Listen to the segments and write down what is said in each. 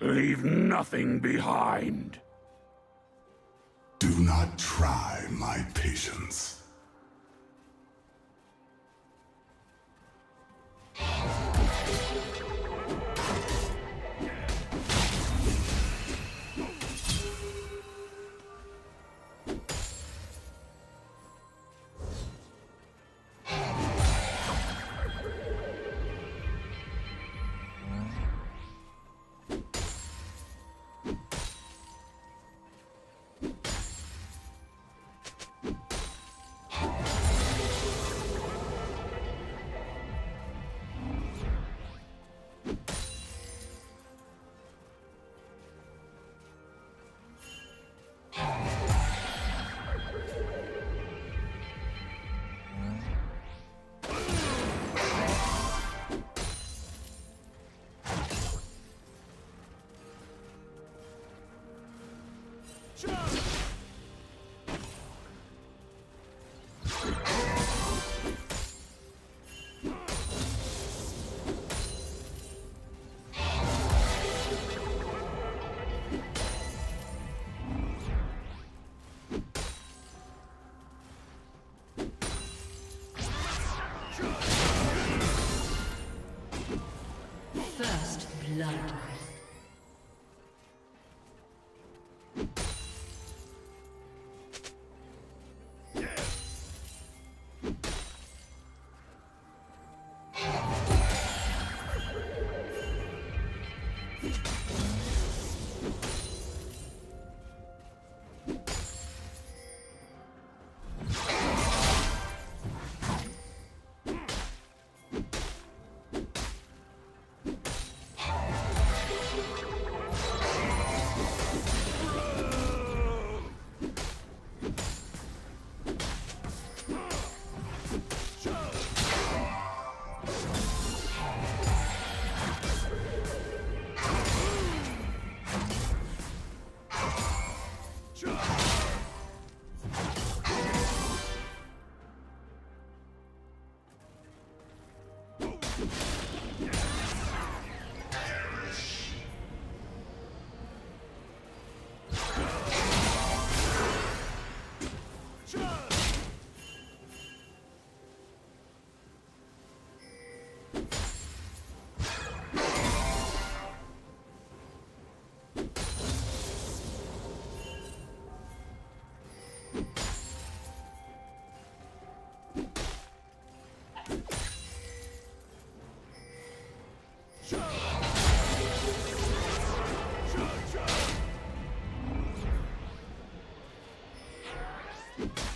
Leave nothing behind. Do not try my patience. First blood. you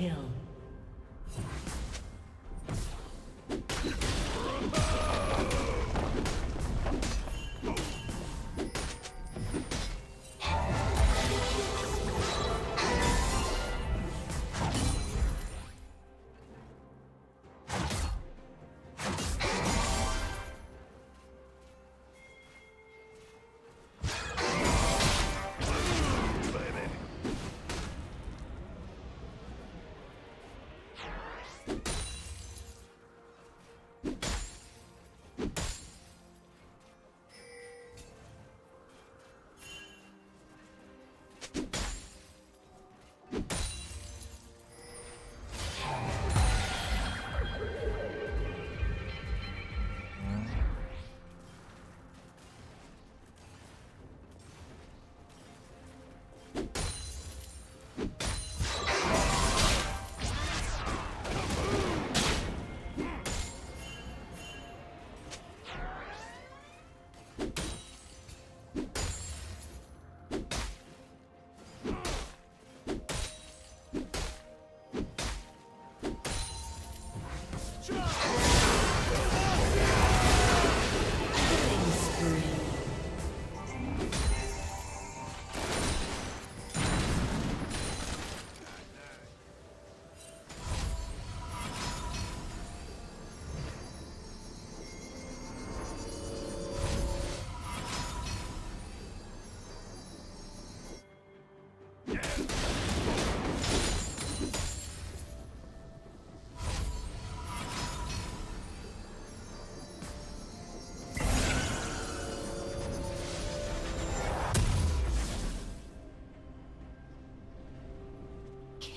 Kill.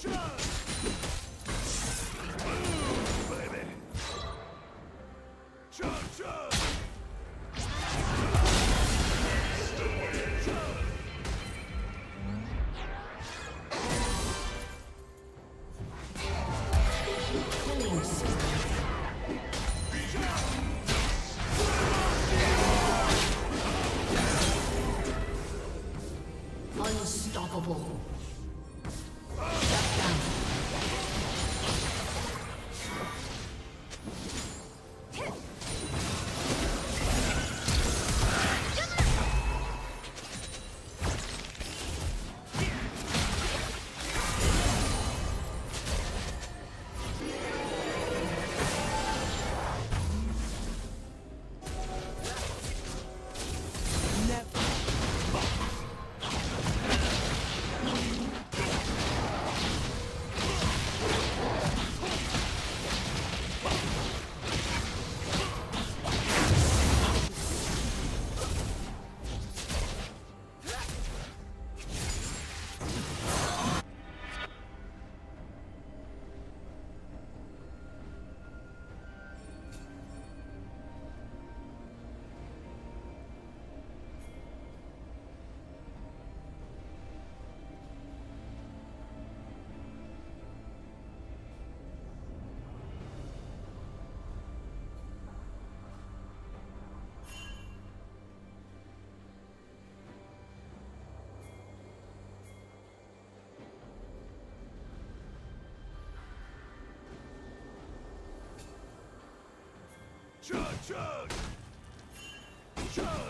Charge! Chug, chug! Chug!